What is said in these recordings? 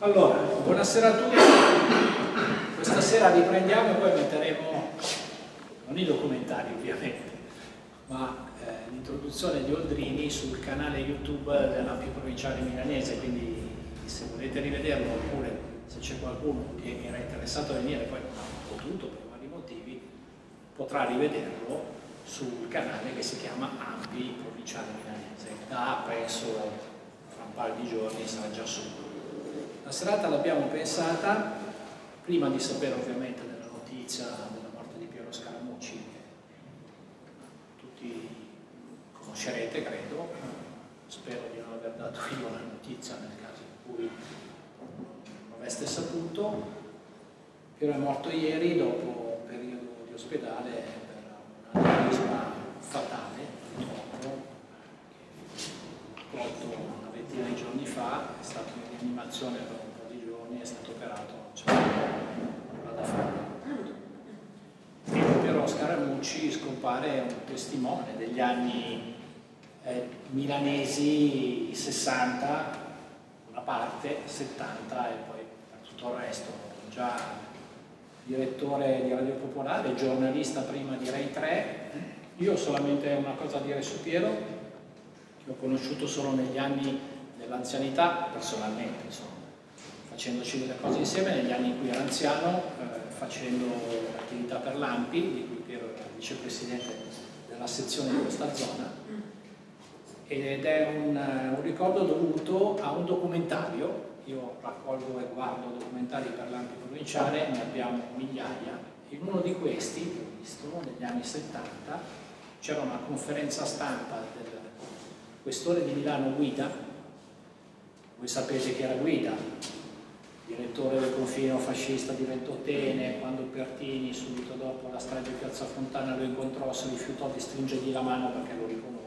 Allora, buonasera a tutti. Questa sera riprendiamo e poi metteremo, non i documentari ovviamente, ma eh, l'introduzione di Oldrini sul canale YouTube dell'Ampio Provinciale Milanese, quindi se volete rivederlo oppure se c'è qualcuno che era interessato a venire poi non ha potuto per vari motivi, potrà rivederlo sul canale che si chiama Ampi Provinciale Milanese. Da penso fra un paio di giorni sarà già su. La serata l'abbiamo pensata prima di sapere ovviamente della notizia della morte di Piero Scaramucci, che tutti conoscerete credo, spero di non aver dato io la notizia nel caso in cui non aveste saputo. Piero è morto ieri dopo un periodo di ospedale per un aneurisma fatale, purtroppo, che una ventina di giorni fa, è stato in rianimazione per un po' di giorni, è stato operato, non c'è nulla da fare. Piero Scaramucci scompare un testimone degli anni eh, milanesi 60, una parte, 70 e poi per tutto il resto, già direttore di Radio Popolare, giornalista prima di Rai 3. Io solamente una cosa a dire su Piero, che ho conosciuto solo negli anni dell'anzianità, personalmente, insomma, facendoci delle cose insieme negli anni in cui era anziano, eh, facendo attività per l'AMPI, di cui Piero era vicepresidente della sezione di questa zona, ed è un, un ricordo dovuto a un documentario. Io raccolgo e guardo documentari per l'ambito provinciale, ne abbiamo migliaia, in uno di questi, che ho visto, negli anni 70, c'era una conferenza stampa del questore di Milano Guida, voi sapete che era Guida, direttore del confino fascista di Ventotene, quando Pertini subito dopo la strage di Piazza Fontana lo incontrò, si rifiutò di stringergli la mano perché lo riconobbe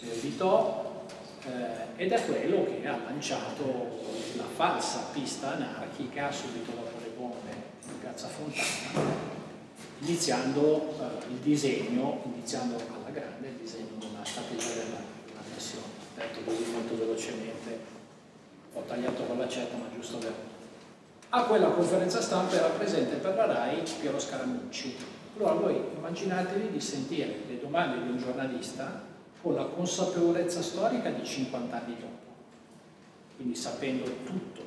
lo evitò, eh, ed è quello che ha lanciato la falsa pista anarchica subito dopo le bombe in Piazza Fontana, iniziando eh, il disegno, iniziando alla grande il disegno della strategia della, della missione. Detto così molto velocemente, ho tagliato con l'accetta ma giusto per... A quella conferenza stampa era presente per la RAI Piero Scaramucci. Allora voi immaginatevi di sentire le domande di un giornalista con la consapevolezza storica di 50 anni dopo, quindi sapendo tutto,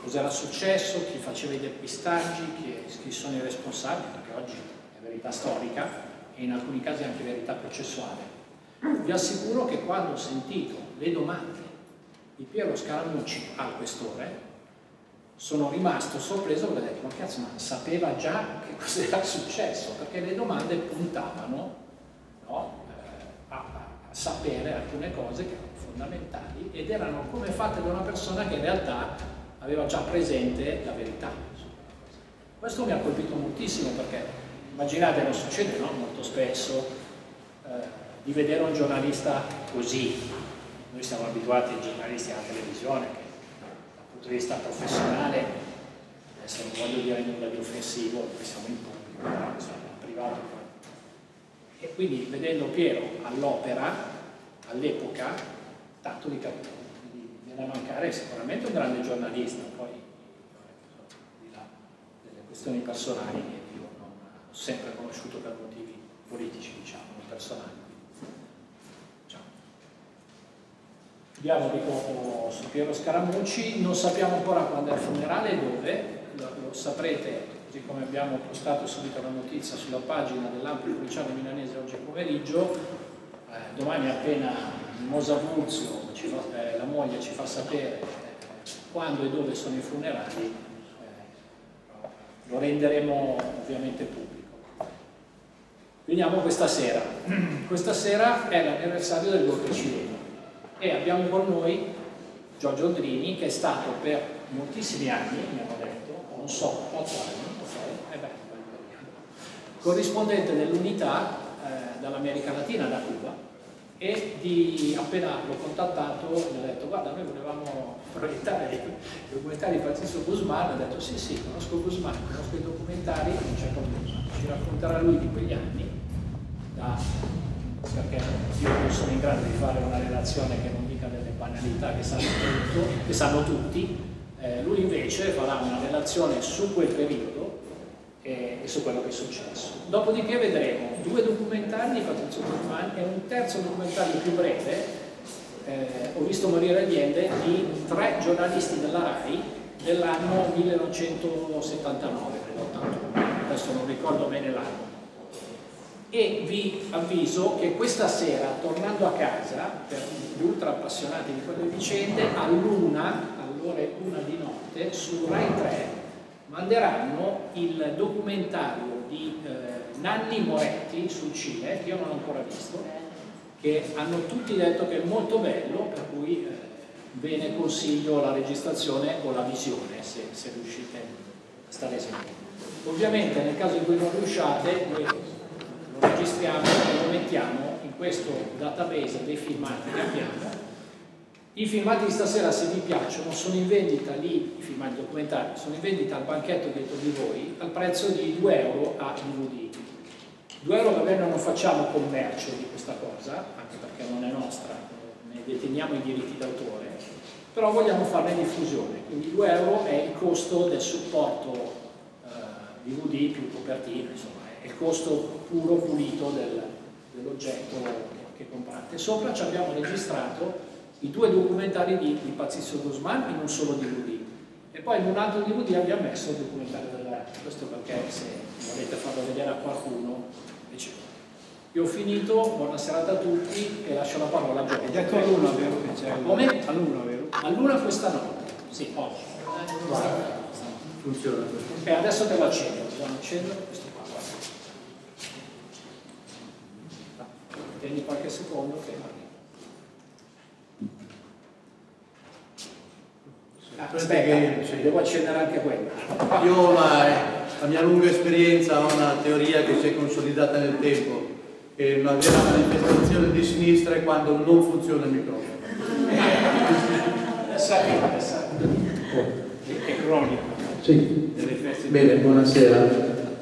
cos'era successo, chi faceva i depistaggi, chi, chi sono i responsabili, perché oggi è verità storica e in alcuni casi anche verità processuale. Vi assicuro che quando ho sentito le domande di Piero Scaramucci al questore, sono rimasto sorpreso perché ho detto, ma cazzo, ma sapeva già che cos'era successo, perché le domande puntavano no? sapere alcune cose che erano fondamentali ed erano come fatte da una persona che in realtà aveva già presente la verità. Questo mi ha colpito moltissimo perché immaginate, non succede no? molto spesso eh, di vedere un giornalista così. Noi siamo abituati ai giornalisti alla televisione che dal punto di vista professionale, adesso non voglio dire nulla di offensivo perché siamo in pubblico, però insomma, privato e quindi vedendo Piero all'opera, all'epoca, tanto di. Quindi viene a mancare sicuramente un grande giornalista, poi di là delle questioni personali che io non ho sempre conosciuto per motivi politici, diciamo, personali. Chiudiamo dico su Piero Scaramucci, non sappiamo ancora quando è il funerale e dove, lo, lo saprete così come abbiamo postato subito la notizia sulla pagina dell'Ampio Provinciale Milanese oggi pomeriggio, eh, domani appena Mosavuzio, eh, la moglie ci fa sapere eh, quando e dove sono i funerali, eh, lo renderemo ovviamente pubblico. Veniamo questa sera. Questa sera è l'anniversario del golpe cileno e abbiamo con noi Giorgio Oldrini che è stato per moltissimi anni, mi hanno detto, non so, 8 anni, corrispondente dell'unità eh, dall'America Latina, da Cuba, e di, appena l'ho contattato gli ho detto guarda noi volevamo proiettare i documentari di Francisco Guzman, ha detto sì sì, conosco Guzman, conosco i documentari, non c'è problema, ci racconterà lui di quegli anni, da, perché io non sono in grado di fare una relazione che non dica delle banalità che sanno, tutto, che sanno tutti, eh, lui invece farà una relazione su quel periodo e, e, su quello che è successo. Dopodiché vedremo due documentari di Patrizio Guzman e un terzo documentario più breve, eh, ho visto morire Allende, di tre giornalisti della RAI dell'anno 1979, credo 81, adesso non ricordo bene l'anno e vi avviso che questa sera, tornando a casa, per gli ultra appassionati di quelle vicende, all'una, all'ore una di notte, su Rai 3 manderanno il documentario di eh, Nanni Moretti sul Cile, che io non ho ancora visto, che hanno tutti detto che è molto bello, per cui eh, ve ne consiglio la registrazione o la visione, se, se riuscite a stare sempre. Ovviamente nel caso in cui non riusciate, noi lo registriamo e lo mettiamo in questo database dei filmati che abbiamo. I filmati di stasera, se vi piacciono, sono in vendita lì, i filmati documentari, sono in vendita al banchetto dietro di voi al prezzo di 2 euro a DVD. 2 euro va bene, non facciamo commercio di questa cosa, anche perché non è nostra, ne deteniamo i diritti d'autore, però vogliamo farne diffusione, quindi 2 euro è il costo del supporto eh, DVD più copertina, insomma il costo puro pulito del, dell'oggetto che comprate. Sopra ci abbiamo registrato i due documentari di, di Pazizio Guzman in un solo DVD e poi in un altro DVD abbiamo messo il documentario dell'arte, questo perché se volete farlo vedere a qualcuno invece. Io ho finito, buona serata a tutti e lascio la parola a Giorgio. È detto all'una, vero che c'è? Come? All'una, vero? All'una questa notte, sì, oggi. Funziona. E adesso te lo accendo, lo accendo Tieni qualche secondo che arriva. Ah, aspetta, devo accendere anche quella. Io ho una, la mia lunga esperienza ho una teoria che si è consolidata nel tempo, che una vera manifestazione di sinistra è quando non funziona il microfono. Arriva, adesso È cronico. Sì. Bene, buonasera.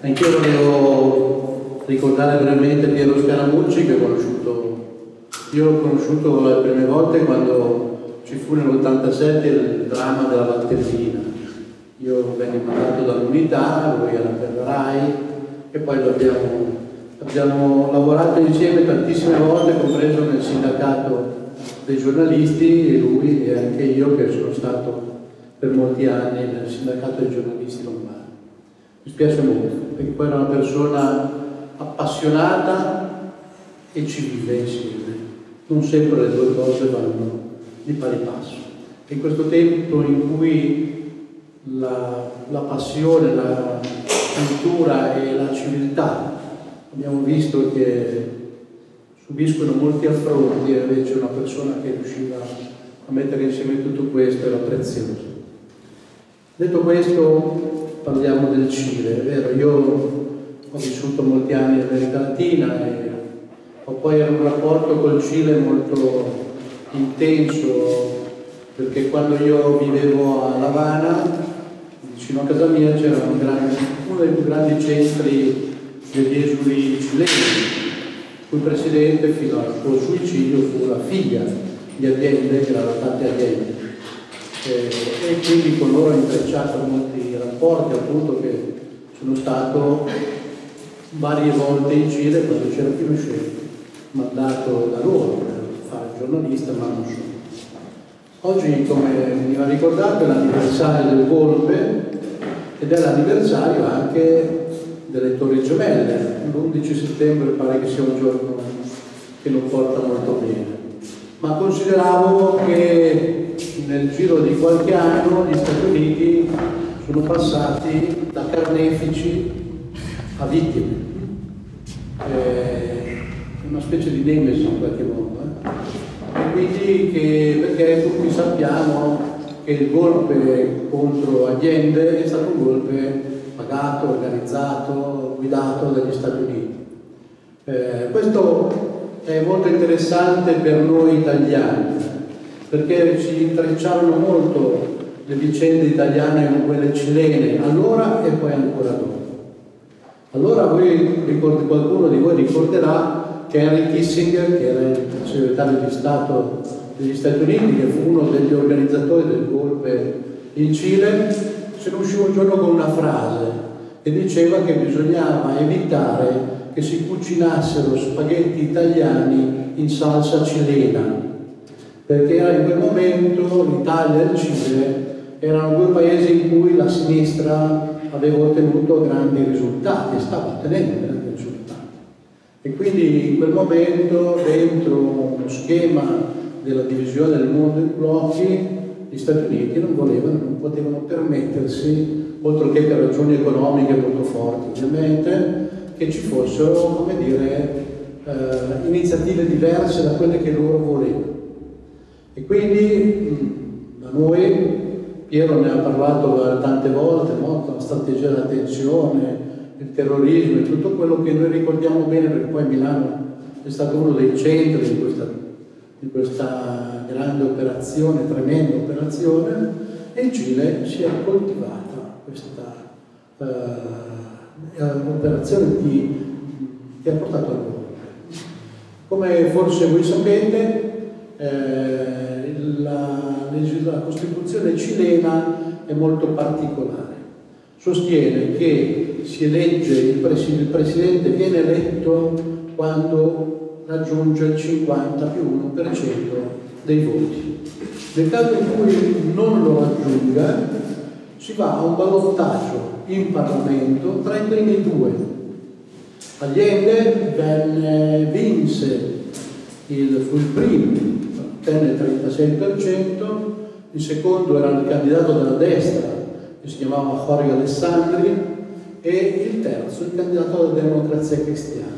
Anch'io volevo ricordare brevemente Piero Scaramucci che ho conosciuto, io l'ho conosciuto le prime volte quando ci fu nell'87 il dramma della Valtellina. Io venni mandato dall'unità, lui era per la RAI e poi abbiamo, abbiamo lavorato insieme tantissime volte, compreso nel sindacato dei giornalisti, e lui e anche io che sono stato per molti anni nel sindacato dei giornalisti lombardi. Mi spiace molto, perché poi era una persona appassionata e civile insieme. Non sempre le due cose vanno di pari passo. In questo tempo in cui la, la passione, la cultura e la civiltà abbiamo visto che subiscono molti affronti e invece una persona che riusciva a mettere insieme tutto questo era prezioso. Detto questo, parliamo del Cile, è vero, io ho vissuto molti anni in America Latina e ho poi un rapporto col Cile molto intenso perché quando io vivevo a La Habana, vicino a casa mia, c'era un uno dei più grandi centri degli esuli cileni, il cui presidente fino al suo suicidio fu la figlia di Allende, che era la tante Allende. E quindi con loro ho intrecciato molti rapporti, appunto che sono stato varie volte in Cile quando c'era Pinochet, mandato da loro per fare giornalista, ma non solo. Oggi, come veniva ricordato, è l'anniversario del golpe ed è l'anniversario anche delle Torri Gemelle. L'11 settembre pare che sia un giorno che non porta molto bene. Ma consideravo che nel giro di qualche anno gli Stati Uniti sono passati da carnefici a vittime. Eh, una specie di nemesi in qualche modo. Eh. E quindi che, perché tutti sappiamo che il golpe contro Allende è stato un golpe pagato, organizzato, guidato dagli Stati Uniti. Eh, questo è molto interessante per noi italiani, perché ci intrecciarono molto le vicende italiane con quelle cilene, allora e poi ancora dopo. Allora voi, qualcuno di voi ricorderà che Henry Kissinger, che era il segretario di Stato degli Stati Uniti, che fu uno degli organizzatori del golpe in Cile, se ne uscì un giorno con una frase che diceva che bisognava evitare che si cucinassero spaghetti italiani in salsa cilena, perché in quel momento l'Italia e il Cile erano due paesi in cui la sinistra aveva ottenuto grandi risultati stava ottenendo grandi risultati. E quindi in quel momento, dentro uno schema della divisione del mondo in blocchi, gli Stati Uniti non volevano, non potevano permettersi, oltre che per ragioni economiche molto forti ovviamente, che ci fossero, come dire, eh, iniziative diverse da quelle che loro volevano. E quindi da noi Piero ne ha parlato tante volte, no? la strategia della tensione, il terrorismo e tutto quello che noi ricordiamo bene perché poi Milano è stato uno dei centri di questa, di questa grande operazione, tremenda operazione e in Cile si è coltivata questa uh, operazione di, che ha portato al golpe. Come forse voi sapete, eh, la la Costituzione cilena è molto particolare. Sostiene che si elegge il, pres il Presidente, viene eletto quando raggiunge il 50 più 1% dei voti. Nel caso in cui non lo raggiunga, si va a un ballottaggio in Parlamento tra i primi due. Allende venne, vinse, il, fu il primo ottenne il 36%, il secondo era il candidato della destra, che si chiamava Jorge Alessandri, e il terzo il candidato della democrazia cristiana.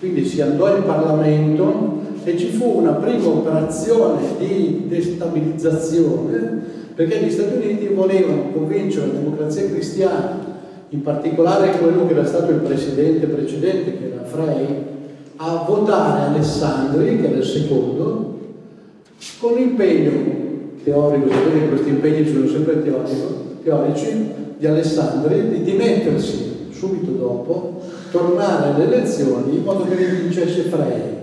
Quindi si andò in Parlamento e ci fu una prima operazione di destabilizzazione perché gli Stati Uniti volevano convincere la democrazia cristiana, in particolare quello che era stato il presidente precedente, che era Frey, a votare Alessandri, che era il secondo, con l'impegno teorico, sapete che questi impegni sono sempre teorico, teorici, di Alessandri di dimettersi subito dopo, tornare alle elezioni in modo che vincesse Frey.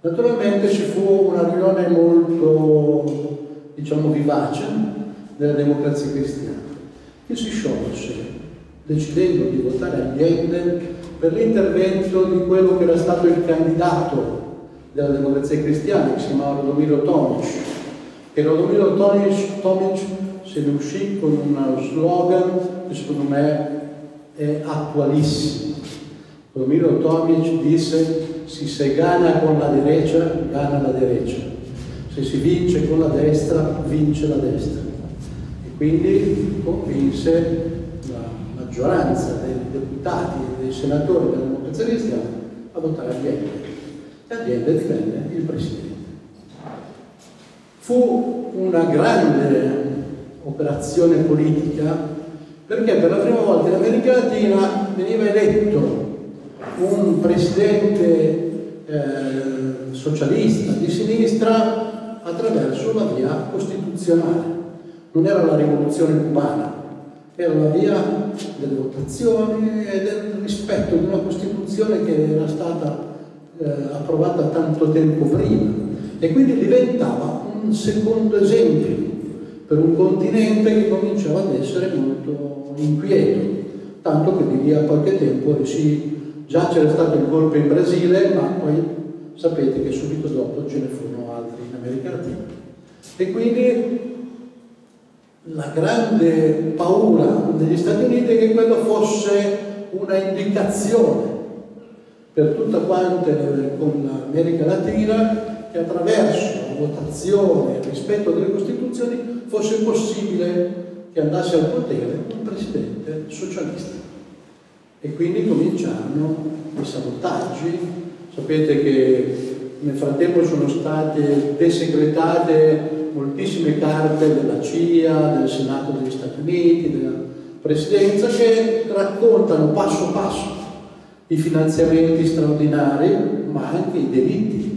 Naturalmente ci fu una riunione molto, diciamo, vivace della democrazia cristiana, che si sciolse decidendo di votare Allende per l'intervento di quello che era stato il candidato della democrazia cristiana che si chiamava Rodomiro Tomic e Rodomiro Tomic, se ne uscì con uno slogan che secondo me è attualissimo. Rodomiro Tomic disse si se gana con la derecha, gana la derecha. Se si vince con la destra, vince la destra. E quindi convinse la maggioranza dei deputati e dei senatori della democrazia cristiana a votare a Bielke e Allende divenne il presidente. Fu una grande operazione politica perché per la prima volta in America Latina veniva eletto un presidente eh, socialista di sinistra attraverso la via costituzionale. Non era la rivoluzione cubana, era la via delle votazioni e del rispetto di una Costituzione che era stata eh, approvata tanto tempo prima e quindi diventava un secondo esempio per un continente che cominciava ad essere molto inquieto, tanto che di lì a qualche tempo sì, già c'era stato il golpe in Brasile, ma poi sapete che subito dopo ce ne furono altri in America Latina. E quindi la grande paura degli Stati Uniti è che quello fosse una indicazione per tutta quante con l'America Latina che attraverso votazione e rispetto delle Costituzioni fosse possibile che andasse al potere un presidente socialista. E quindi cominciarono i sabotaggi. Sapete che nel frattempo sono state desegretate moltissime carte della CIA, del Senato degli Stati Uniti, della Presidenza, che raccontano passo passo i finanziamenti straordinari, ma anche i delitti,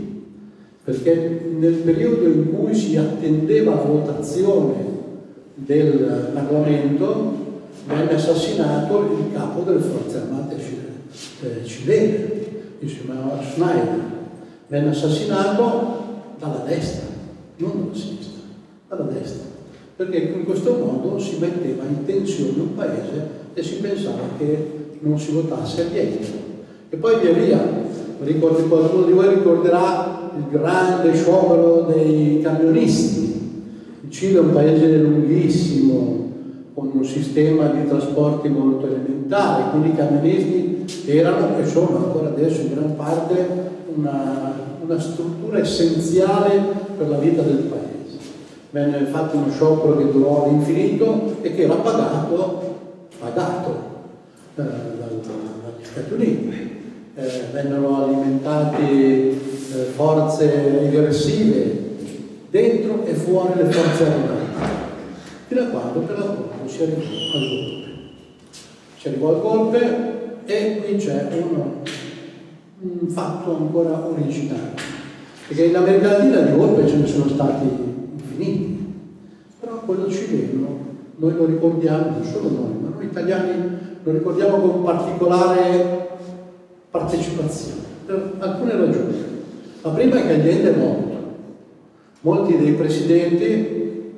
perché nel periodo in cui si attendeva la votazione del Parlamento venne assassinato il capo delle forze armate cilene che si chiamava Schneider, venne assassinato dalla destra, non dalla sinistra, dalla destra, perché in questo modo si metteva in tensione un paese e si pensava che non si votasse a niente. E poi via via, qualcuno di voi ricorderà il grande sciopero dei camionisti. Il Cile è un paese lunghissimo, con un sistema di trasporti molto elementare, quindi i camionisti erano e sono ancora adesso in gran parte una, una struttura essenziale per la vita del paese. Venne fatto uno sciopero che durò all'infinito e che era pagato, pagato eh, dagli Stati Uniti. Eh, vennero alimentati eh, forze eversive dentro e fuori le forze armate fino a quando per la l'appunto si arrivò al golpe. Si arrivò al golpe e qui c'è un, un fatto ancora originale, perché in America Latina di golpe ce ne sono stati infiniti, però quello cileno noi lo ricordiamo, non solo noi, ma noi italiani lo ricordiamo con particolare partecipazione, per alcune ragioni. La prima è che Allende è morto. Molti dei presidenti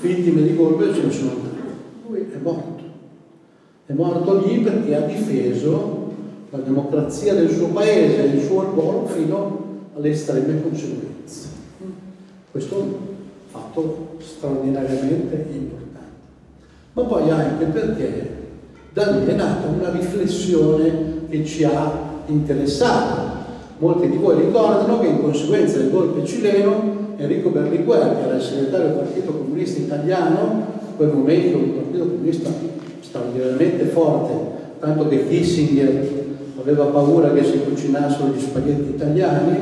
vittime di colpe ce ne sono andate. Lui è morto. È morto lì perché ha difeso la democrazia del suo paese e il suo ruolo fino alle estreme conseguenze. Questo è un fatto straordinariamente importante. Ma poi anche perché da lì è nata una riflessione che ci ha interessato. Molti di voi ricordano che in conseguenza del golpe cileno Enrico Berlinguer, che era il segretario del Partito Comunista Italiano, in quel momento un Partito Comunista straordinariamente forte, tanto che Kissinger aveva paura che si cucinassero gli spaghetti italiani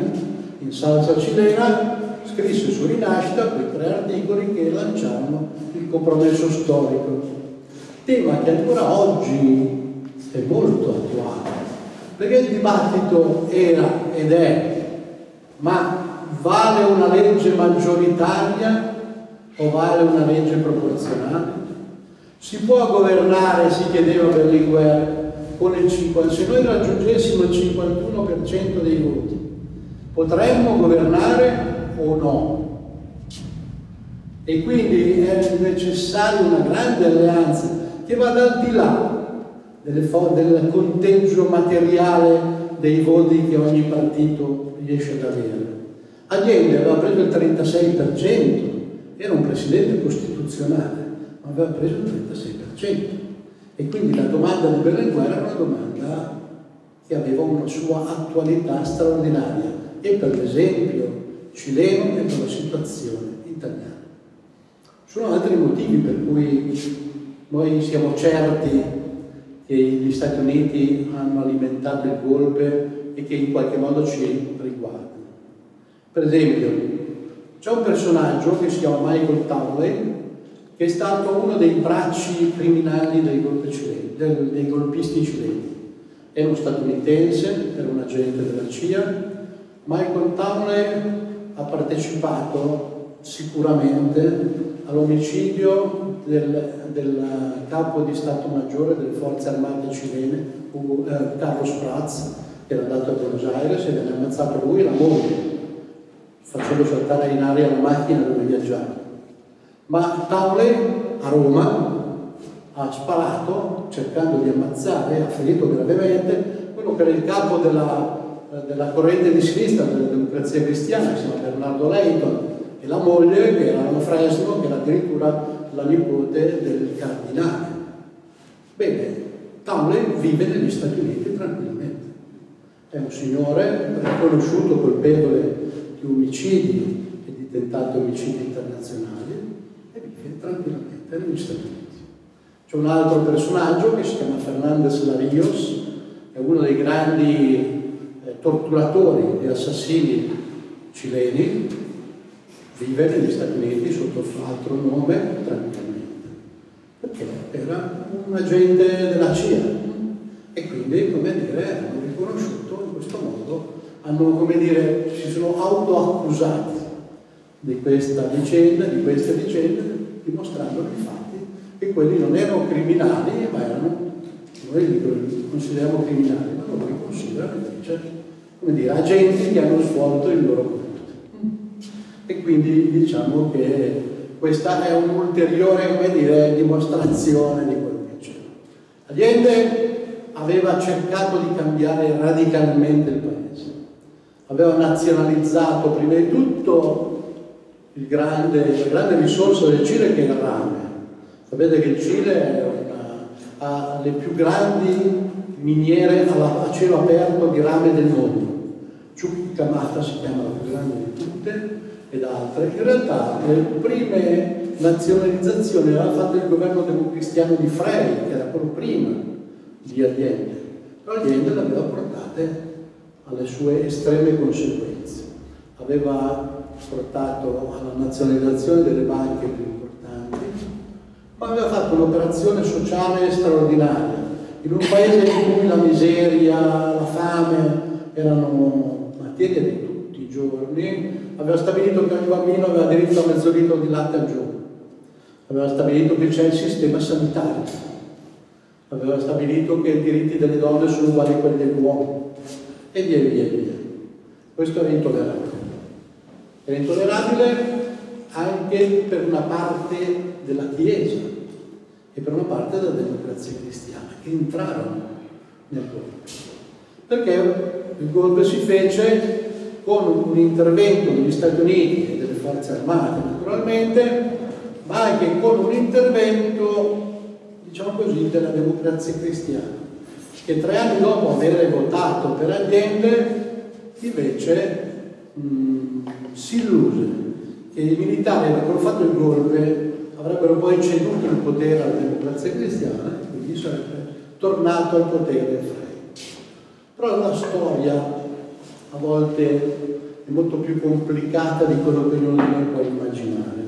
in salsa cilena, scrisse su Rinascita quei tre articoli che lanciarono il compromesso storico. Tema che ancora oggi è molto attuale, perché il dibattito era ed è, ma vale una legge maggioritaria o vale una legge proporzionale? Si può governare, si chiedeva Berlinguer, con il 50, se noi raggiungessimo il 51% dei voti, potremmo governare o no? E quindi è necessaria una grande alleanza che vada al di là del conteggio materiale dei voti che ogni partito riesce ad avere. Allende aveva preso il 36%, era un presidente costituzionale, ma aveva preso il 36%. E quindi la domanda di Berlinguer era una domanda che aveva una sua attualità straordinaria e per l'esempio cileno e per la situazione italiana. Sono altri motivi per cui noi siamo certi che gli Stati Uniti hanno alimentato il golpe e che in qualche modo ci riguardano. Per esempio, c'è un personaggio che si chiama Michael Townley, che è stato uno dei bracci criminali dei, cileni, dei golpisti cileni. È uno statunitense, era un agente della CIA. Michael Townley ha partecipato sicuramente all'omicidio del, del, capo di Stato Maggiore delle Forze Armate cilene, Ugo, eh, Carlos Prats, che era andato a Buenos Aires e venne ammazzato lui e la moglie facendo saltare in aria la macchina dove viaggiava. Ma Taule a Roma ha sparato cercando di ammazzare, ha ferito gravemente quello che era il capo della, della corrente di sinistra della democrazia cristiana, che si chiama Bernardo Leighton, e la moglie che era Anna Fresno, che era addirittura la nipote del cardinale. Bene, Taule vive negli Stati Uniti tranquillamente. È un signore riconosciuto colpevole di omicidi e di tentati omicidi internazionali e vive tranquillamente negli Stati Uniti. C'è un altro personaggio che si chiama Fernandez Larios, è uno dei grandi eh, torturatori e assassini cileni, vive negli Stati Uniti sotto altro nome tranquillamente, perché era un agente della CIA e quindi, come dire, hanno riconosciuto in questo modo hanno, come dire, si sono autoaccusati di questa vicenda, di queste vicende, dimostrando di fatti che quelli non erano criminali, ma erano, noi li consideriamo criminali, ma loro li considerano invece come dire, agenti che hanno svolto il loro compito. E quindi diciamo che questa è un'ulteriore dire, dimostrazione di quello che c'era. Allende aveva cercato di cambiare radicalmente il paese, aveva nazionalizzato prima di tutto grande, la grande risorsa del Cile che è il rame. Sapete che il Cile una, ha le più grandi miniere a cielo aperto di rame del mondo. Chuquicamata si chiama la più grande di tutte ed altre. In realtà le prime nazionalizzazioni aveva fatto il governo democristiano di Frey, che era quello prima di Allende. Però Allende le aveva portate alle sue estreme conseguenze. Aveva portato alla nazionalizzazione delle banche più importanti, ma aveva fatto un'operazione sociale straordinaria. In un paese in cui la miseria, la fame erano materia di tutti i giorni, aveva stabilito che ogni bambino aveva diritto a mezzo litro di latte al giorno, aveva stabilito che c'è il sistema sanitario, aveva stabilito che i diritti delle donne sono uguali a quelli dell'uomo e via via via. Questo era intollerabile. Era intollerabile anche per una parte della Chiesa e per una parte della democrazia cristiana che entrarono nel golpe. Perché il golpe si fece con un intervento degli Stati Uniti e delle forze armate naturalmente, ma anche con un intervento, diciamo così, della democrazia cristiana, che tre anni dopo aver votato per Allende invece mh, si illuse che i militari avrebbero fatto il golpe, avrebbero poi ceduto il potere alla democrazia cristiana e quindi sarebbe tornato al potere Frey. Però la storia a volte è molto più complicata di quello che ognuno di può immaginare.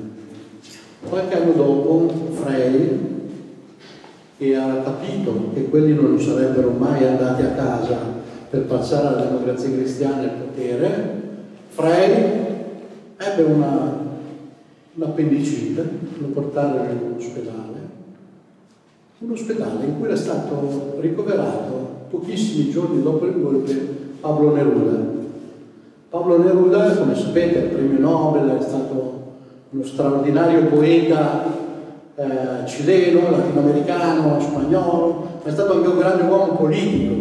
Qualche anno dopo Frey, che ha capito che quelli non sarebbero mai andati a casa per passare alla democrazia cristiana il potere, Frey ebbe una, un'appendicite, lo portarono in un ospedale, un ospedale in cui era stato ricoverato pochissimi giorni dopo il golpe Pablo Neruda. Pablo Neruda, come sapete, è il premio Nobel, è stato uno straordinario poeta eh, cileno, latinoamericano, spagnolo, è stato anche un grande uomo politico.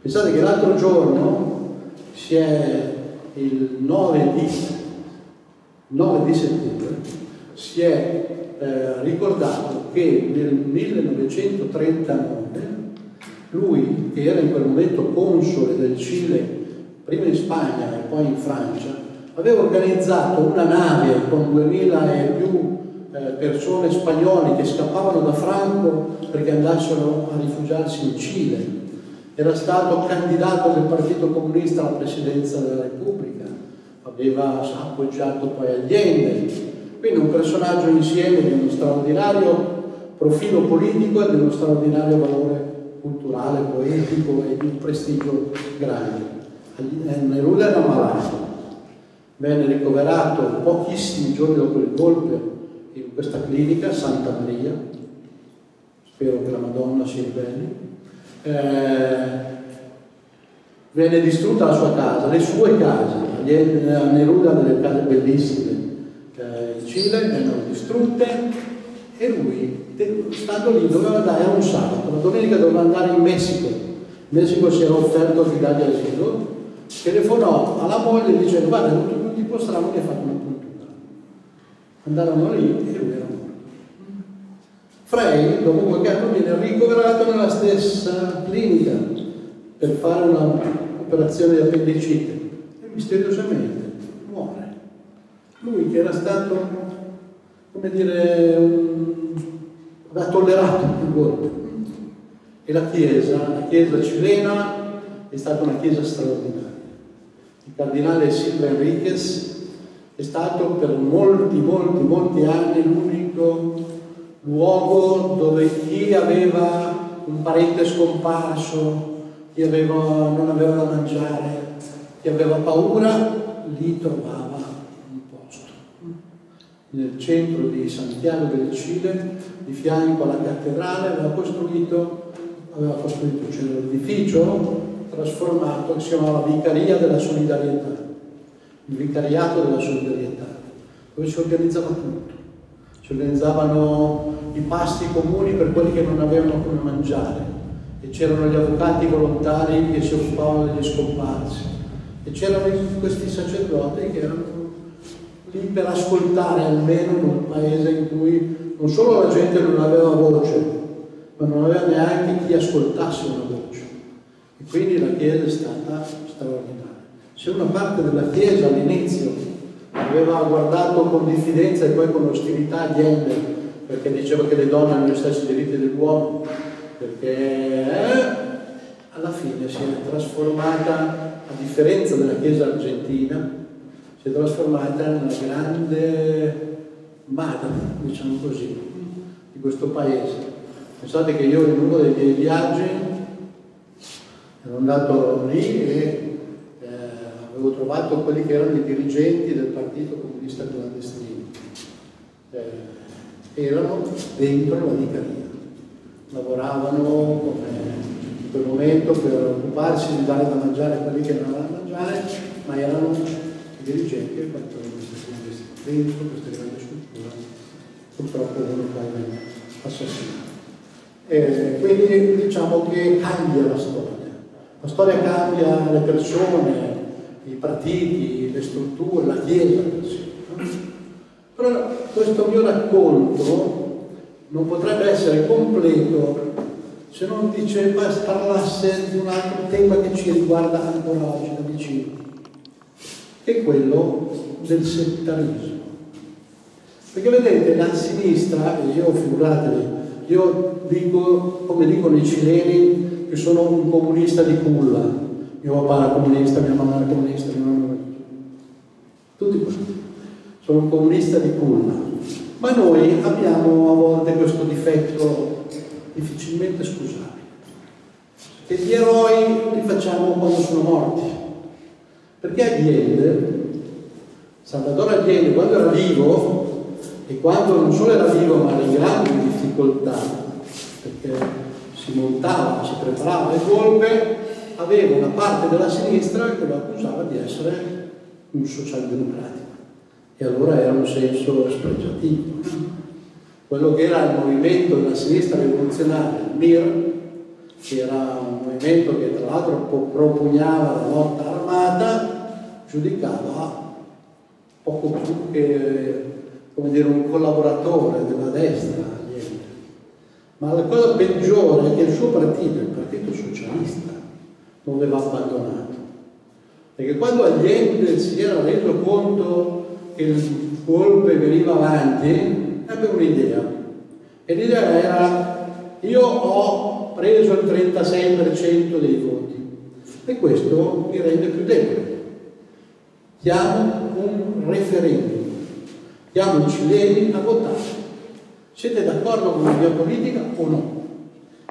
Pensate che l'altro giorno si è il 9 di 9 di settembre si è eh, ricordato che nel 1939 lui, che era in quel momento console del Cile, prima in Spagna e poi in Francia, aveva organizzato una nave con 2000 e più eh, persone spagnole che scappavano da Franco perché andassero a rifugiarsi in Cile. Era stato candidato del Partito Comunista alla presidenza della Repubblica aveva appoggiato poi Allende, quindi un personaggio insieme di uno straordinario profilo politico e di uno straordinario valore culturale, poetico e di un prestigio grande. Neruda era malato, venne ricoverato pochissimi giorni dopo il golpe in questa clinica, Santa Maria, spero che la Madonna si riveli, eh, venne distrutta la sua casa, le sue case, a Neruda delle case bellissime eh, in Cile, vennero distrutte e lui, stando lì, doveva andare a un sabato, la domenica doveva andare in Messico. In Messico si era offerto di dargli asilo, telefonò alla moglie dicendo guarda, è venuto un tipo strano che ha fatto una puntura. Andarono lì e lui era morto. Frey, dopo qualche anno, viene ricoverato nella stessa clinica per fare un'operazione di appendicite misteriosamente muore. Lui che era stato, come dire, aveva tollerato il golpe. E la Chiesa, la Chiesa cilena è stata una Chiesa straordinaria. Il cardinale Silva Enriquez è stato per molti, molti, molti anni l'unico luogo dove chi aveva un parente scomparso, chi aveva, non aveva da mangiare, chi aveva paura lì trovava un posto. Nel centro di Santiago del Cile, di fianco alla cattedrale, aveva costruito, aveva costruito c'era l'edificio trasformato, che si chiamava Vicaria della Solidarietà, il Vicariato della Solidarietà, dove si organizzava tutto. Si organizzavano i pasti comuni per quelli che non avevano come mangiare e c'erano gli avvocati volontari che si occupavano degli scomparsi e c'erano questi sacerdoti che erano lì per ascoltare almeno un paese in cui non solo la gente non aveva voce, ma non aveva neanche chi ascoltasse una voce. Quindi la Chiesa è stata straordinaria. Se una parte della Chiesa all'inizio aveva guardato con diffidenza e poi con ostilità gli Ender, perché diceva che le donne hanno gli stessi diritti dell'uomo, perché eh, alla fine si è trasformata, a differenza della Chiesa argentina, si è trasformata in una grande madre, diciamo così, di questo paese. Pensate che io in uno dei miei viaggi ero andato lì e eh, avevo trovato quelli che erano i dirigenti del Partito Comunista Clandestino. Eh, erano dentro la vicaria, lavoravano come in quel momento per occuparsi di dare da mangiare a quelli che avevano da mangiare, ma erano i dirigenti del Partito Comunista Clandestino. Dentro questa grande struttura purtroppo uno poi venne assassinato. Eh, quindi diciamo che cambia la storia. La storia cambia le persone, i partiti, le strutture, la Chiesa Però questo mio racconto non potrebbe essere completo se non dice, parlasse di un altro tema che ci riguarda ancora oggi da vicino, che è quello del settarismo. Perché vedete, la sinistra, e io figuratevi, io dico, come dicono i cileni, che sono un comunista di culla. Mio papà era comunista, mia mamma era comunista, mia mamma era Tutti questi. Sono un comunista di culla. Ma noi abbiamo a volte questo difetto difficilmente scusabile. Che gli eroi li facciamo quando sono morti. Perché Allende, Salvatore Allende, quando era vivo, e quando non solo era vivo ma era in grandi difficoltà, perché si montava, si preparava al golpe, aveva una parte della sinistra che lo accusava di essere un socialdemocratico. E allora era un senso spregiativo. Quello che era il movimento della sinistra rivoluzionaria, il MIR, che era un movimento che tra l'altro propugnava la lotta armata, giudicava poco più che dire, un collaboratore della destra. Ma la cosa peggiore è che il suo partito, il Partito Socialista, non l'aveva abbandonato. Perché quando Allende si era reso conto che il golpe veniva avanti, ebbe un'idea. E l'idea era, io ho preso il 36% dei voti e questo mi rende più debole. Chiamo un referendum Diamo i cileni a votare. Siete d'accordo con la mia politica o no?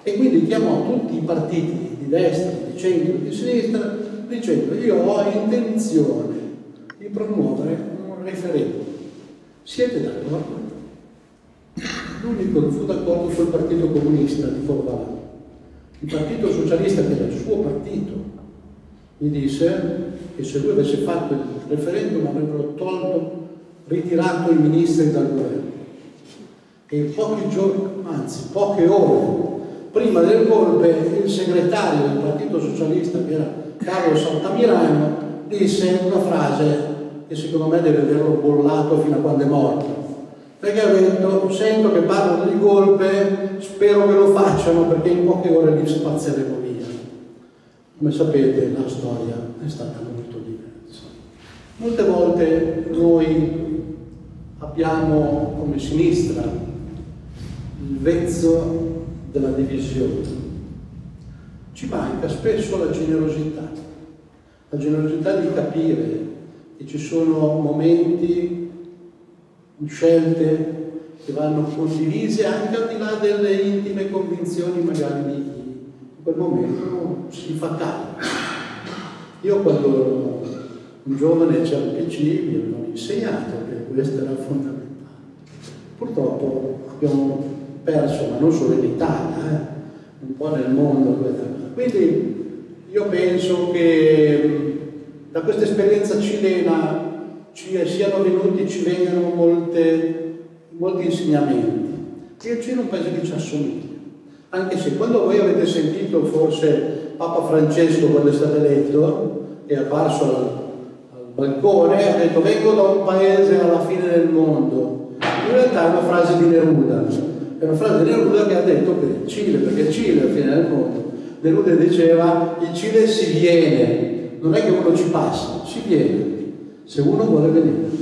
E quindi chiamò tutti i partiti di destra, di centro, di sinistra, dicendo io ho intenzione di promuovere un referendum. Siete d'accordo? L'unico che fu d'accordo fu il Partito Comunista di Corvano. Il Partito Socialista, che era il suo partito, mi disse che se lui avesse fatto il referendum avrebbero tolto ritirato i ministri dal governo. E pochi giorni, anzi poche ore prima del golpe, il segretario del Partito Socialista, che era Carlo Santamirano, disse una frase che secondo me deve averlo bollato fino a quando è morto. Perché ha detto, sento che parlano di golpe, spero che lo facciano perché in poche ore li spazzeremo via. Come sapete la storia è stata molto diversa. Molte volte noi abbiamo come sinistra vezzo della divisione. Ci manca spesso la generosità, la generosità di capire che ci sono momenti, scelte che vanno condivise anche al di là delle intime convinzioni magari di chi in quel momento si fa caldo. Io quando ero un giovane c'era il PC mi avevano insegnato questo era fondamentale. Purtroppo abbiamo perso, ma non solo in Italia, eh, un po' nel mondo questa cosa. Quindi io penso che da questa esperienza cilena ci siano venuti, ci vengano molte, molti insegnamenti. Il Cile è un paese che ci assomiglia. Anche se quando voi avete sentito forse Papa Francesco quando è stato eletto, è apparso al, al balcone, ha detto vengo da un paese alla fine del mondo. In realtà è una frase di Neruda, è una frase di Neruda che ha detto per il Cile, perché il Cile è alla fine del mondo. Neruda diceva il Cile si viene, non è che uno ci passa, si viene, se uno vuole venire.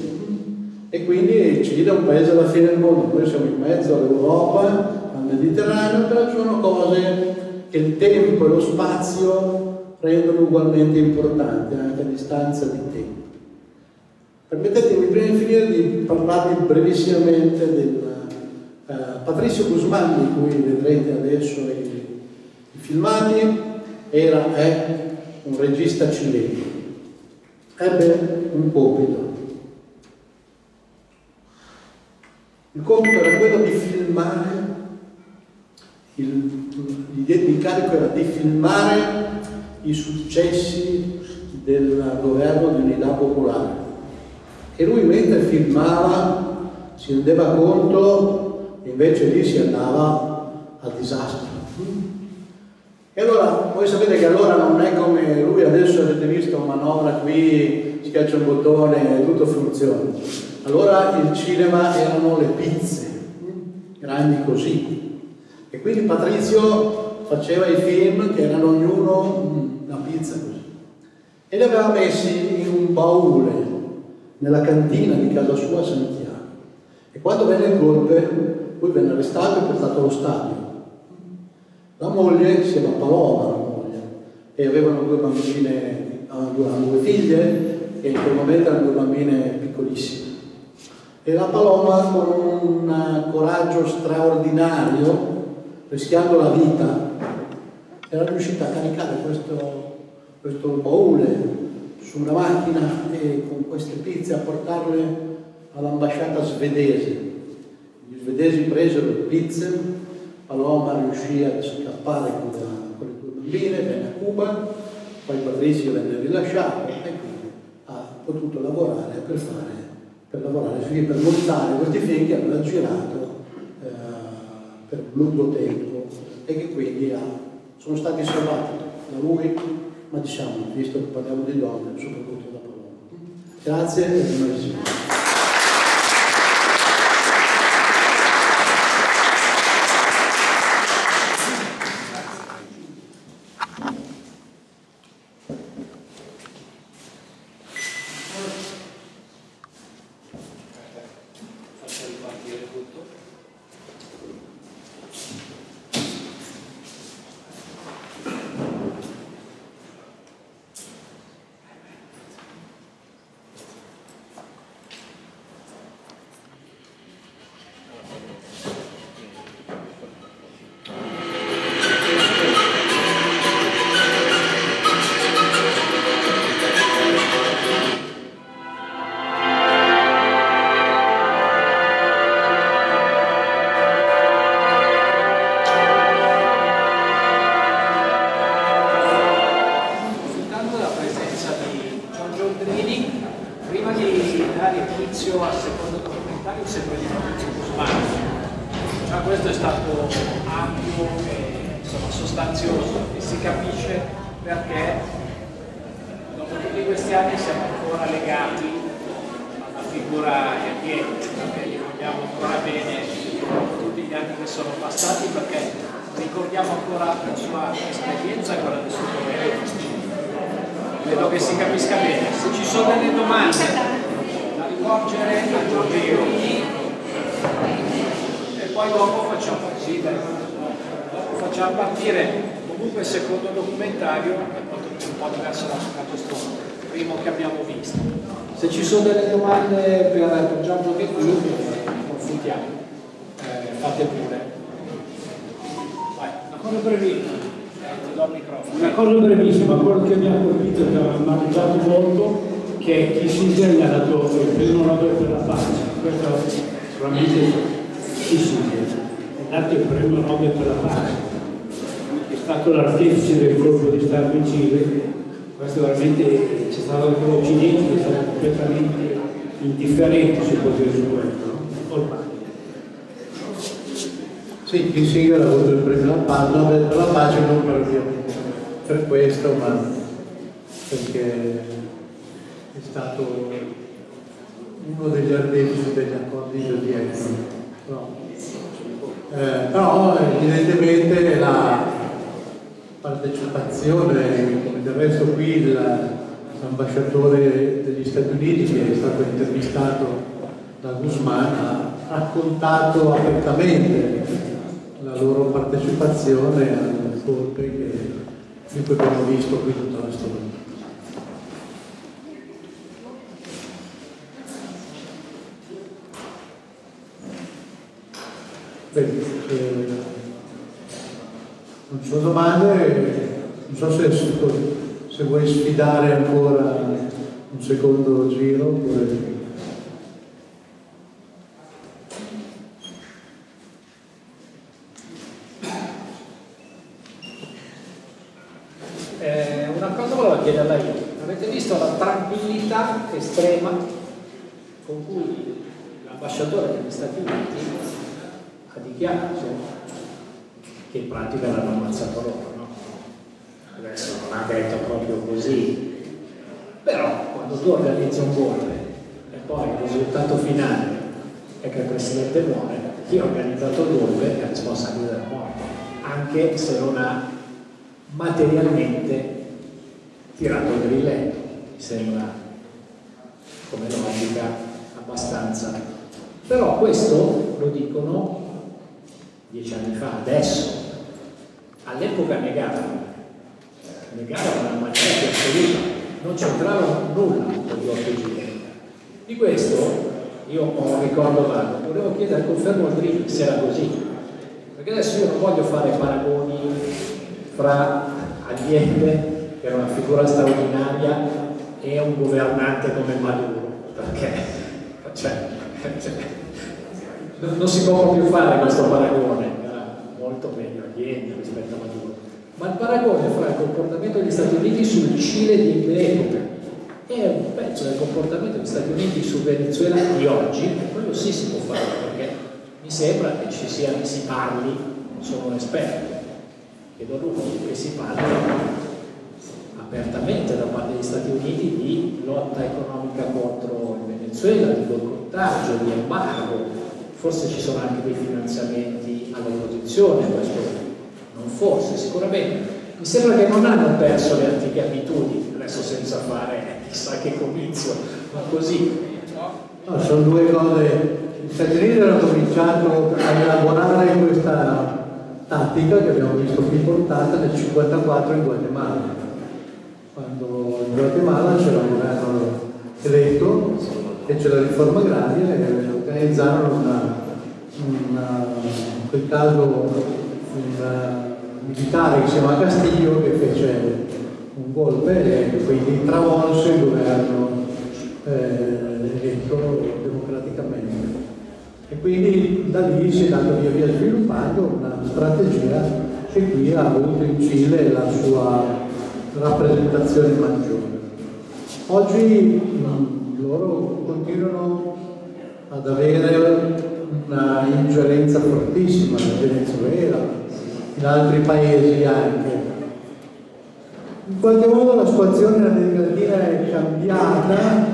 E quindi il Cile è un paese alla fine del mondo, noi siamo in mezzo all'Europa, al Mediterraneo, però ci sono cose che il tempo e lo spazio rendono ugualmente importanti, anche a distanza di tempo. Permettetemi prima di finire di parlarvi brevissimamente del uh, Patrizio Guzman, di cui vedrete adesso i, i filmati, era, è un regista cileno. Ebbe un compito. Il compito era quello di filmare, l'incarico era di filmare i successi del governo di unità popolare. E lui mentre filmava si rendeva conto invece lì si andava al disastro. E allora, voi sapete che allora non è come lui adesso avete visto una manovra qui, schiaccia un bottone e tutto funziona. Allora il cinema erano le pizze, grandi così. E quindi Patrizio faceva i film che erano ognuno una pizza così. E li aveva messi in un baule nella cantina di casa sua a Santiago. E quando venne il golpe, lui venne arrestato e portato allo stadio. La moglie si chiama Paloma, la moglie, e avevano due bambine, avevano due figlie e in quel momento erano due bambine piccolissime. E la Paloma con un coraggio straordinario, rischiando la vita, era riuscita a caricare questo, questo baule su una macchina e con queste pizze a portarle all'ambasciata svedese. Svedesi presero le pizze Paloma riuscì a scappare con, la, con le due bambine, venne a Cuba, poi Patrizio venne rilasciato e quindi ha potuto lavorare per fare, per lavorare, per montare questi film che aveva girato eh, per un lungo tempo e che quindi ha, sono stati salvati da lui, ma diciamo, visto che parliamo di donne, soprattutto da Paloma. Grazie e buona dopo facciamo, sì, dopo facciamo partire comunque il secondo documentario è un po' diverso da questo primo che abbiamo visto. Se ci sono delle domande per Giorgio che qui confrontiamo, eh, fate pure. Vai, una cosa brevissima. Una cosa brevissima, che mi ha colpito e che mi ha mangiato molto, che chi si sveglia la dove, non la dove per la faccia. Questo sicuramente Sicilia, è nato il premio Nobel per la pace, è stato l'artefice del gruppo di Stato in Cile, questo veramente c'è stato anche l'Occidente che è stato completamente indifferente sul potere di questo, no? Sì, Sì, si era avuto il premio Nobel per la pace non per, per questo, ma perché è stato uno degli ardenti degli accordi di Vienna. No. Eh, però evidentemente la partecipazione, come del resto qui l'ambasciatore degli Stati Uniti che è stato intervistato da Guzman ha raccontato apertamente la loro partecipazione al colpe che, cui abbiamo visto qui tutta la storia. Non ci sono domande, non so se, se vuoi sfidare ancora un secondo giro oppure... Eh, una cosa volevo chiederla io. Avete visto la tranquillità estrema con cui l'ambasciatore degli Stati Uniti ha dichiarato che in pratica l'hanno ammazzato loro, no? Adesso non ha detto proprio così, però quando tu organizzi un golpe e poi il risultato finale è che il Presidente muore, chi ha organizzato il golpe è responsabile della morte, anche se non ha materialmente tirato il grilletto, mi sembra come logica abbastanza. Però questo lo dicono dieci anni fa, adesso, all'epoca negavano, negavano nella maniera più assoluta, non c'entravano nulla con gli RPG. Di questo io ho un ricordo vago, volevo chiedere confermo al primo se era così, perché adesso io non voglio fare paragoni fra Allende, che era una figura straordinaria, e un governante come Maduro, perché cioè, cioè, non si può proprio fare questo paragone, era molto meglio Allende rispetto a Maduro, ma il paragone fra il comportamento degli Stati Uniti sul Cile di quell'epoca e un pezzo del comportamento degli Stati Uniti sul Venezuela di oggi, quello sì si può fare, perché mi sembra che ci sia, si parli, sono un esperto, chiedo lui che si parli apertamente da parte degli Stati Uniti di lotta economica contro il Venezuela, di boicottaggio, di embargo, forse ci sono anche dei finanziamenti all'opposizione, questo non forse, sicuramente. Mi sembra che non hanno perso le antiche abitudini, adesso senza fare chissà che comizio, ma così. No, sono due cose. Gli Stati Uniti hanno cominciato a elaborare questa tattica che abbiamo visto qui portata nel 1954 in Guatemala. Quando in Guatemala c'era un governo eletto e c'è la riforma agraria e organizzarono una, una, in quel caso un militare che si chiama Castillo che fece un golpe e quindi travolse il governo eh, eletto democraticamente. E quindi da lì si è andato via via sviluppando una strategia che qui ha avuto in Cile la sua rappresentazione maggiore. Oggi loro continuano ad avere una ingerenza fortissima nel Venezuela, in altri paesi anche. In qualche modo la situazione in America Latina è cambiata,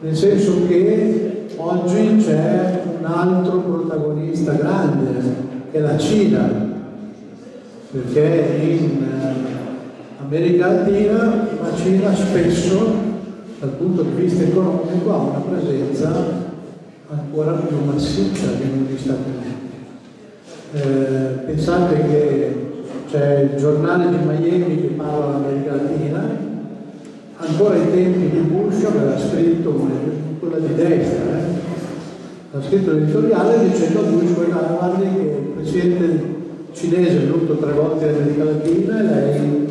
nel senso che oggi c'è un altro protagonista grande, che è la Cina, perché in eh, America Latina la Cina spesso, dal punto di vista economico, ha una presenza più massiccia che negli Stati Uniti. Eh, pensate che c'è il giornale di Miami che parla dell'America Latina, ancora ai tempi di Bush aveva scritto, quella di destra, eh, ha scritto l'editoriale dicendo a Bush, guardi che il presidente cinese è venuto tre volte in America Latina e lei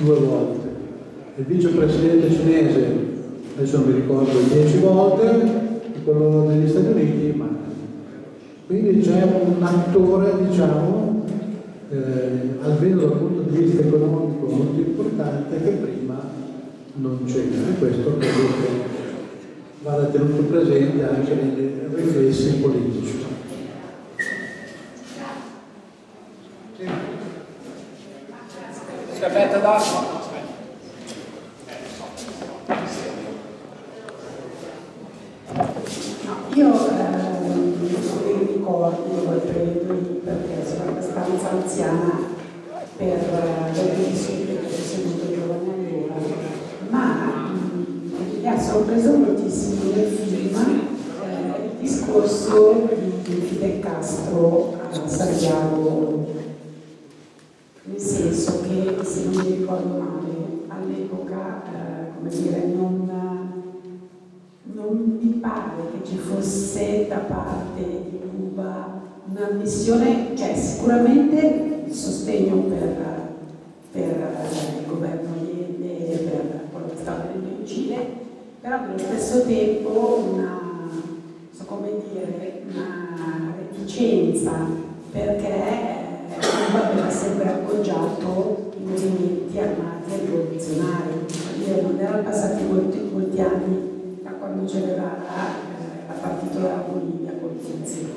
due volte. Il vicepresidente cinese, adesso non mi ricordo, dieci volte, quello degli Stati Uniti, ma quindi c'è un attore, diciamo, eh, almeno dal punto di vista economico molto importante che prima non c'era e questo credo che vada tenuto presente anche nei riflessi politici. Aspetta, da. Io eh, ricordo quel periodo lì perché sono abbastanza anziana per aver vissuto e vissuto giovane allora, ma mh, mi ha sorpreso moltissimo nel film eh, il discorso di Fidel Castro a Santiago, nel senso che, se non mi ricordo male, all'epoca, eh, come dire, non non mi pare che ci fosse da parte di Cuba una missione, cioè sicuramente il sostegno per, per il governo Allende per quello che stava avvenendo in Cile, però allo stesso tempo una, so come dire, una reticenza perché Cuba aveva sempre appoggiato i movimenti armati e rivoluzionari, non erano passati molti, molti anni quando c'era la, la particolare Bolivia con l'intenzione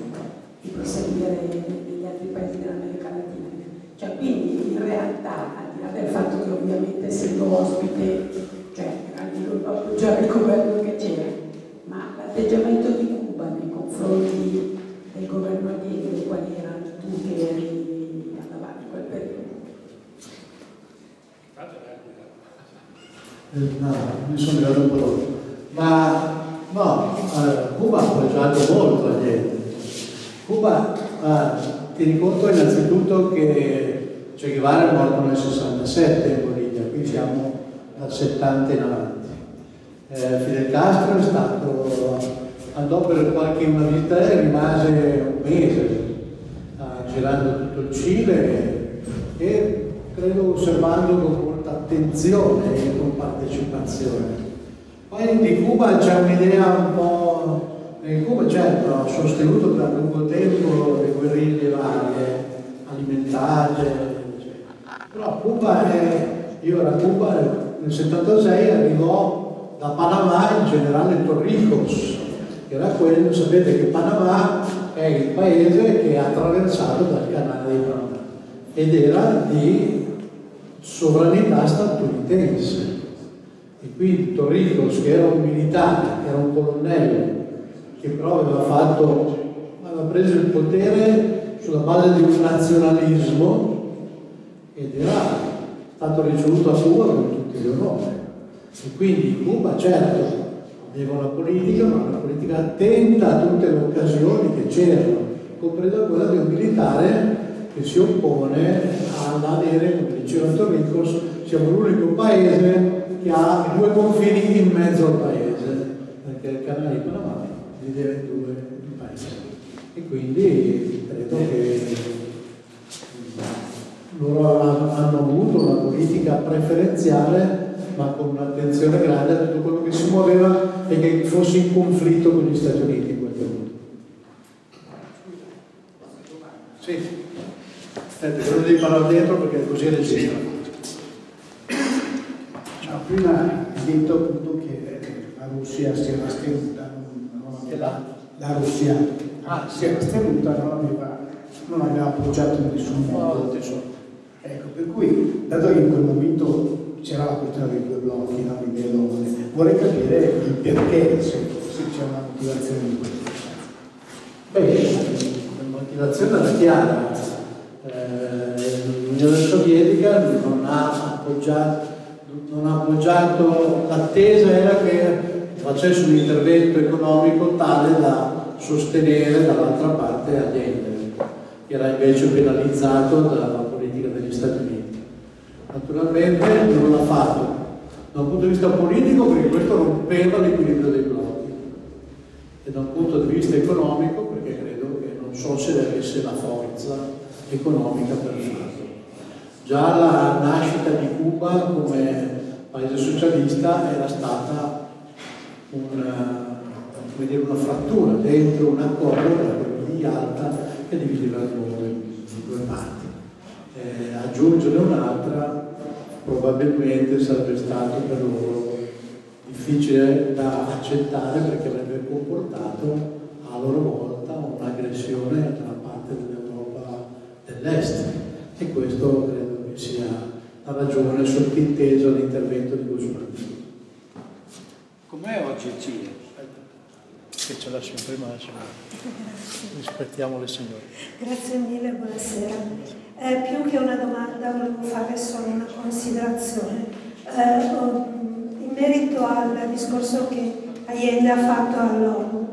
di proseguire negli altri paesi dell'America Latina. Cioè, quindi in realtà, al di là del fatto che ovviamente essendo ospite, cioè era lì appoggiare il governo che c'era, ma l'atteggiamento di Cuba nei confronti del governo Allende, quali erano tu che eri andavati in quel periodo? Eh, no, mi sono arrivato un po' dopo. Ma no, Cuba ha appoggiato molto la gente. Cuba, eh, ti ricordo innanzitutto che Che Guevara è morto nel 67 in Bolivia, qui siamo dal 70 in avanti. Eh, Fidel Castro è stato, andò per qualche una vita e rimase un mese eh, girando tutto il Cile e credo osservando con molta attenzione e con partecipazione. Poi di Cuba c'è un'idea un po'... In Cuba certo ha sostenuto per lungo tempo le guerriglie varie, alimentari, però Cuba è... Io ero a Cuba nel 76 arrivò da Panama il generale Torrijos, era quello, sapete che Panama è il paese che ha attraversato dal canale di Panama ed era di sovranità statunitense. E quindi Torrijos, che era un militare, era un colonnello, che però aveva fatto, aveva preso il potere sulla base di un nazionalismo ed era stato ricevuto a Cuba con tutti gli onori. E quindi Cuba certo aveva una politica, ma una politica attenta a tutte le occasioni che c'erano, compresa quella di un militare che si oppone all'avere, come diceva Torricos, siamo l'unico paese che ha due confini in mezzo al paese, perché il canale di Panama divide in due paesi. E quindi credo che loro hanno avuto una politica preferenziale ma con un'attenzione grande a tutto quello che si muoveva e che fosse in conflitto con gli Stati Uniti in quel periodo. Sì, aspetta, però devi parlare dentro perché così registra. Ciao, prima hai detto appunto che la Russia si era astenuta, aveva, la Russia ah, si era astenuta, non aveva, non aveva appoggiato in nessun modo. Ecco, per cui, dato che in quel momento c'era la questione dei due blocchi a livello, vorrei capire il perché, se, se c'è una motivazione di questo. Beh, la motivazione era chiara. Eh, L'Unione Sovietica non ha appoggiato, non ha appoggiato l'attesa era che facesse un intervento economico tale da sostenere dall'altra parte Allende, che era invece penalizzato dalla politica degli Stati Uniti. Naturalmente non l'ha fatto da un punto di vista politico perché questo rompeva l'equilibrio dei blocchi e da un punto di vista economico perché credo che non so se avesse la forza economica per farlo. Già la nascita di Cuba come paese socialista era stata una, dire, una frattura dentro un accordo, quello di Alta, che divideva il mondo in due parti. Eh, aggiungere un'altra probabilmente sarebbe stato per loro difficile da accettare perché avrebbe comportato a loro volta un'aggressione da parte dell'Europa dell'Est e questo credo che sia la ragione sottintesa all'intervento di Guzman. Com'è oggi il Cile? Che ce l'ha sempre Massimo. Rispettiamo le signore. Grazie mille, buonasera. Eh, più che una domanda volevo fare solo una considerazione. Eh, in merito al discorso che Allende ha fatto all'ONU,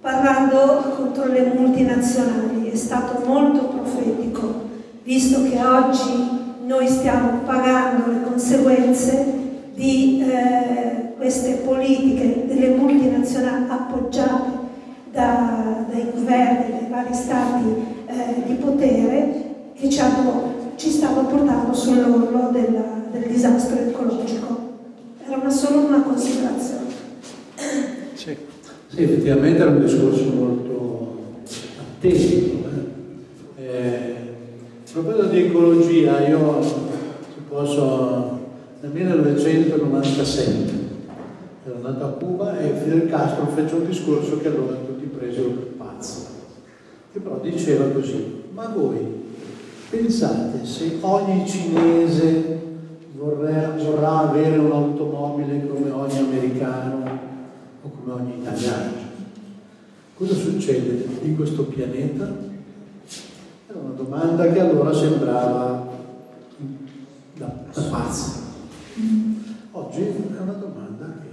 parlando contro le multinazionali, è stato molto profetico, visto che oggi noi stiamo pagando le conseguenze di eh, queste politiche delle multinazionali appoggiate da, dai governi dei vari stati eh, di potere che ci, stanno portando sull'orlo del, del disastro ecologico. Era una, solo una considerazione. Sì. sì. effettivamente era un discorso molto attento. Eh. Eh, a proposito di ecologia, io se posso, nel 1997 ero andato a Cuba e Fidel Castro fece un discorso che allora tutti presero per pazzo, che però diceva così, ma voi pensate se ogni cinese vorrà, vorrà avere un'automobile come ogni americano o come ogni italiano, cosa succede in questo pianeta? Era una domanda che allora sembrava da, da pazza. Oggi è una domanda che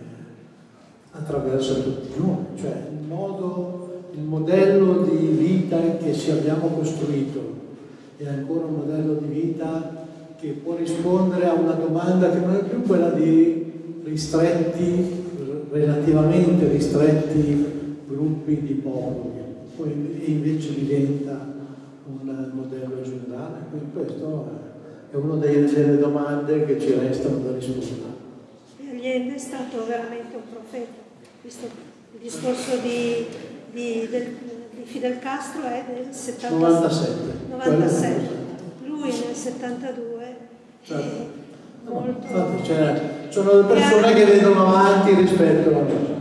attraversa tutti noi, cioè il modo, il modello di vita che ci abbiamo costruito è ancora un modello di vita che può rispondere a una domanda che non è più quella di ristretti, relativamente ristretti gruppi di popoli, poi invece diventa un modello generale, quindi questo è una delle domande che ci restano da rispondere. Allende è stato veramente un profeta, visto il discorso di, di, del, di Fidel Castro è del 77. 97. 97. Lui nel 72 certo. molto... Infatti, cioè, sono le persone che vedono avanti rispetto a noi.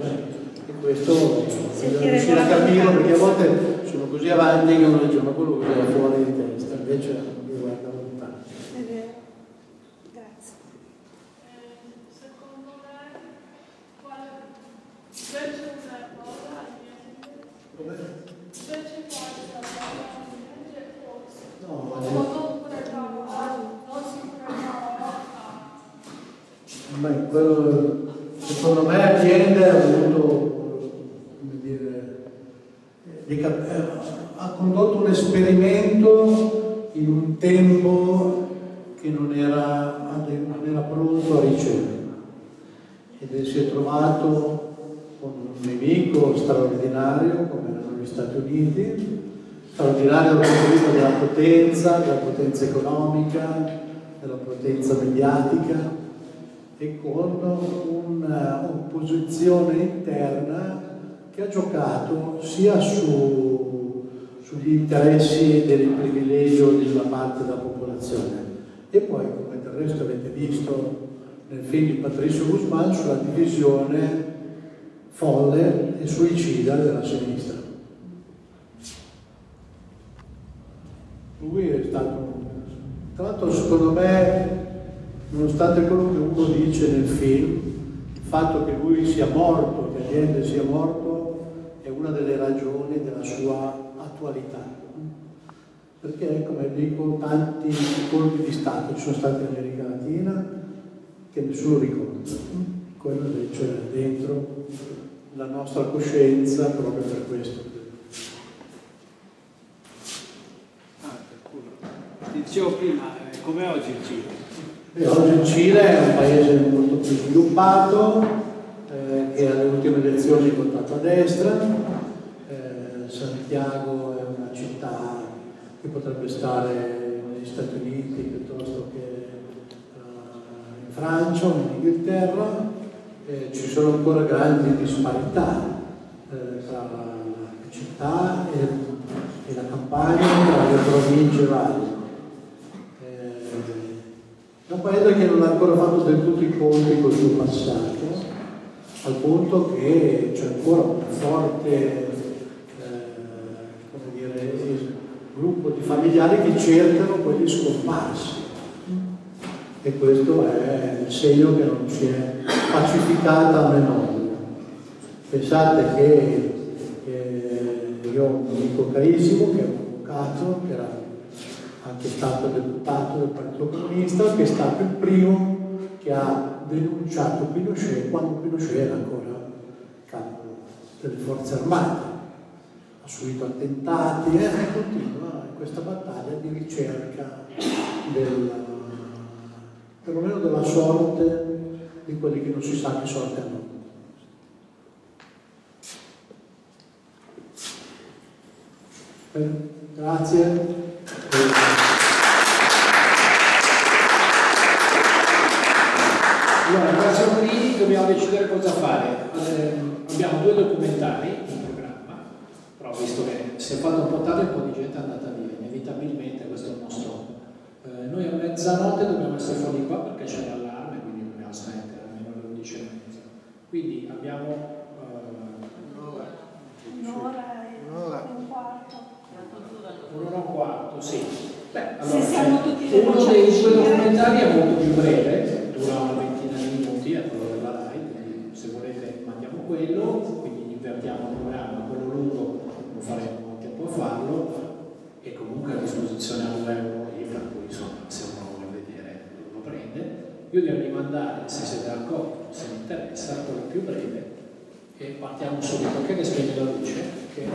E questo bisogna riuscire a capire perché a volte sono così avanti che uno dice ma quello che è fuori di testa, invece mi guarda lontano. È vero. Grazie. secondo me quale invece una cosa invece questa cosa forse no, o non preparare non si preparava Beh, quello, secondo me Allende ha avuto ha condotto un esperimento in un tempo che non era, non era pronto a ricevere. Ed si è trovato con un nemico straordinario come erano gli Stati Uniti, straordinario dal punto di vista della potenza, della potenza economica, della potenza mediatica e con un'opposizione interna che ha giocato sia su, sugli interessi del privilegio di una parte della popolazione e poi, come del resto avete visto nel film di Patricio Guzman, sulla divisione folle e suicida della sinistra. Lui è stato, tra l'altro secondo me, nonostante quello che uno dice nel film, il fatto che lui sia morto, che Allende sia morto, una delle ragioni della sua attualità. Perché, come dico, tanti colpi di Stato ci sono stati in America Latina che nessuno ricorda. Quello invece è dentro la nostra coscienza proprio per questo. Ah, dicevo prima, eh, com'è oggi il Cile? Beh, oggi il Cile è un paese molto più sviluppato, eh, che alle ultime elezioni è votato a destra. Eh, Santiago è una città che potrebbe stare negli Stati Uniti piuttosto che eh, in Francia o in Inghilterra. ci sono ancora grandi disparità eh, tra la, città e, e, la campagna, tra le province varie. È un paese che non ha ancora fatto del tutto i conti col suo passato, al punto che c'è ancora un forte eh, come dire, gruppo di familiari che cercano quelli scomparsi. E questo è il segno che non si è pacificata la memoria. Pensate che eh, io ho un amico carissimo che è un avvocato, che era anche stato deputato del Partito Comunista, che è stato il primo che ha denunciato Pinochet quando Pinochet era ancora capo delle forze armate. Subito attentati e continua in questa battaglia di ricerca del, perlomeno della sorte di quelli che non si sa che sorte hanno. Grazie. Allora, qua siamo lì, dobbiamo decidere cosa fare. Eh, abbiamo due documentari visto che si è fatto un po' tardi un po' di gente è andata via, inevitabilmente questo è il nostro. Eh, noi a mezzanotte dobbiamo essere fuori qua perché c'è l'allarme, quindi dobbiamo smettere almeno alle 11 e mezza. Quindi abbiamo eh, Un'ora e un quarto. un'ora e un quarto, sì. Beh, Se allora, siamo tutti uno dei uscire. documentari è molto più breve, dura una ventina di minuti, è quello della live, quindi se volete mandiamo quello, quindi invertiamo il programma, quello lungo faremo a tempo a farlo e comunque a disposizione a un euro lì, per cui insomma se uno vuole vedere lo prende. Io direi di mandare, se siete d'accordo, se vi interessa, quello più breve e partiamo subito. Che ne spegne la luce? Che